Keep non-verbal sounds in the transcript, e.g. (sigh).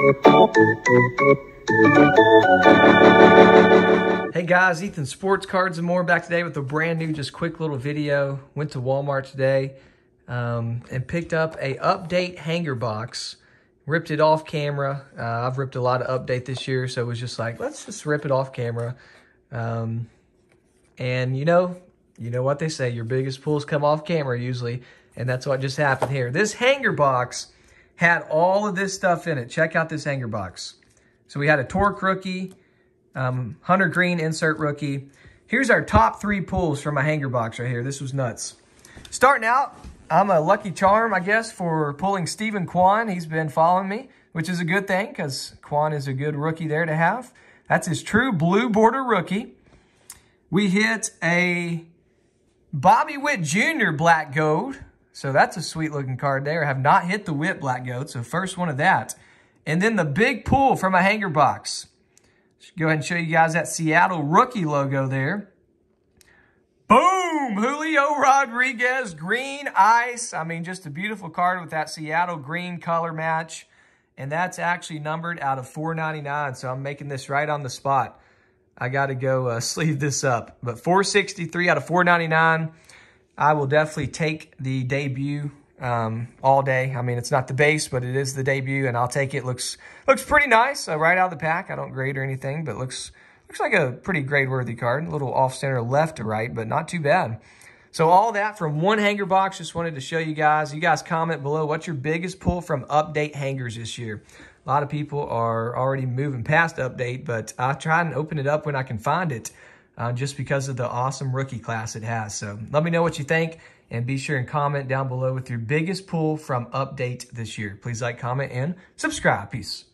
Hey guys, Ethan Sports Cards and more back today with a brand new, just quick little video. Went to Walmart today um, and picked up a update hanger box. Ripped it off camera. Uh, I've ripped a lot of update this year, so it was just like, let's just rip it off camera. Um, and you know, you know what they say, your biggest pulls come off camera usually, and that's what just happened here. This hanger box had all of this stuff in it. Check out this hanger box. So we had a Torque rookie, um, Hunter Greene insert rookie. Here's our top three pulls from my hanger box right here. This was nuts. Starting out, I'm a lucky charm, I guess, for pulling Steven Kwan. He's been following me, which is a good thing because Kwan is a good rookie there to have. That's his true blue border rookie. We hit a Bobby Witt Jr. Black Gold. So that's a sweet looking card there. Have not hit the Witt, Black Gold. so first one of that. And then the big pull from a hanger box. Go ahead and show you guys that Seattle rookie logo there. Boom! Julio Rodriguez, green ice. I mean, just a beautiful card with that Seattle green color match. And that's actually numbered out of 499. So I'm making this right on the spot. I got to go uh, (laughs) sleeve this up. But 463 out of 499. I will definitely take the debut um, all day. I mean, it's not the base, but it is the debut, and I'll take it. Looks looks pretty nice uh, right out of the pack. I don't grade or anything, but looks looks like a pretty grade-worthy card. A little off-center left to right, but not too bad. So all that from one hanger box. Just wanted to show you guys. You guys comment below. What's your biggest pull from update hangers this year? A lot of people are already moving past update, but I try and open it up when I can find it uh, just because of the awesome rookie class it has. So let me know what you think and be sure and comment down below with your biggest pull from update this year. Please like, comment, and subscribe. Peace.